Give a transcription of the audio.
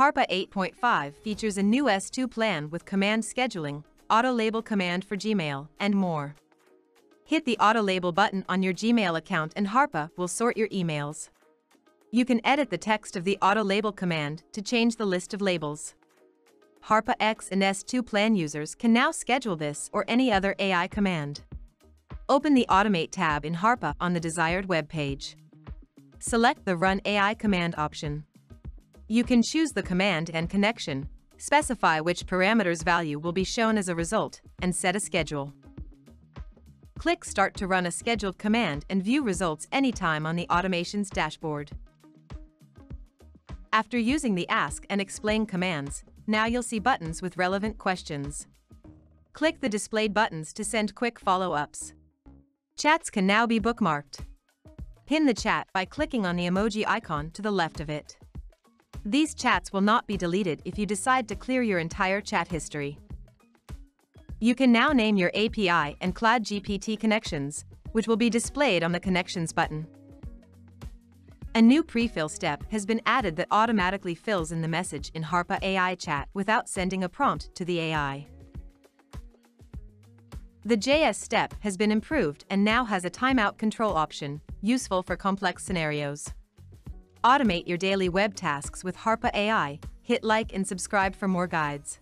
HARPA 8.5 features a new S2 plan with command scheduling, auto-label command for Gmail, and more. Hit the auto-label button on your Gmail account and HARPA will sort your emails. You can edit the text of the auto-label command to change the list of labels. HARPA X and S2 plan users can now schedule this or any other AI command. Open the Automate tab in HARPA on the desired web page. Select the Run AI command option. You can choose the command and connection, specify which parameters value will be shown as a result, and set a schedule. Click Start to run a scheduled command and view results anytime on the automation's dashboard. After using the Ask and Explain commands, now you'll see buttons with relevant questions. Click the displayed buttons to send quick follow-ups. Chats can now be bookmarked. Pin the chat by clicking on the emoji icon to the left of it. These chats will not be deleted if you decide to clear your entire chat history. You can now name your API and Cloud GPT connections, which will be displayed on the Connections button. A new pre-fill step has been added that automatically fills in the message in HARPA AI chat without sending a prompt to the AI. The JS step has been improved and now has a timeout control option, useful for complex scenarios. Automate your daily web tasks with HARPA AI. Hit like and subscribe for more guides.